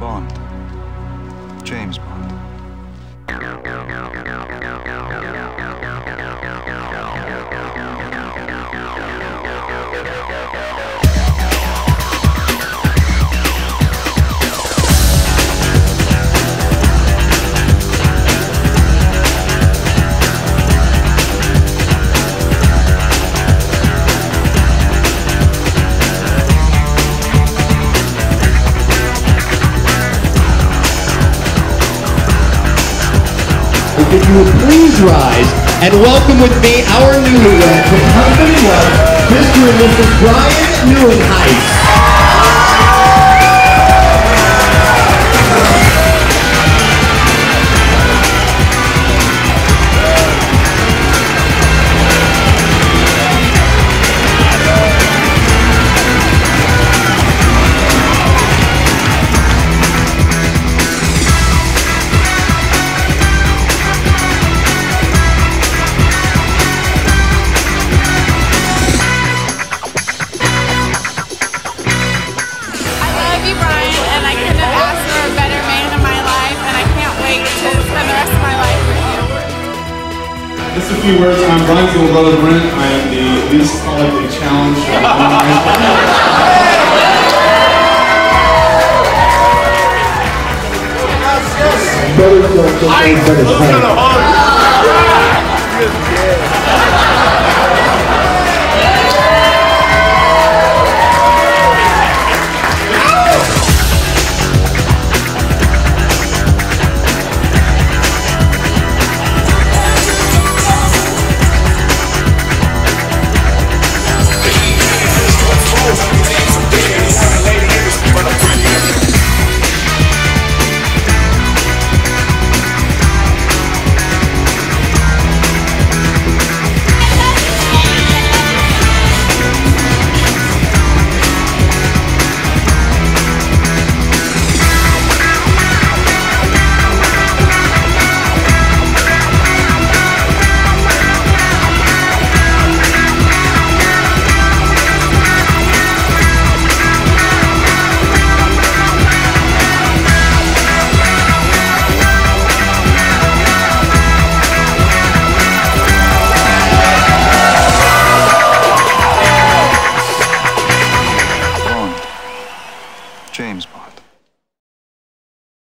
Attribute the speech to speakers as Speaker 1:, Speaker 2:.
Speaker 1: bond. if you would please rise and welcome with me our newlywed from Company One, Mr. and Mrs. Brian
Speaker 2: Neuenheitz.
Speaker 3: Just a few words. I'm Brian's little brother Brent. I am the least politically challenged. Better,
Speaker 1: better, better, better, James Bond.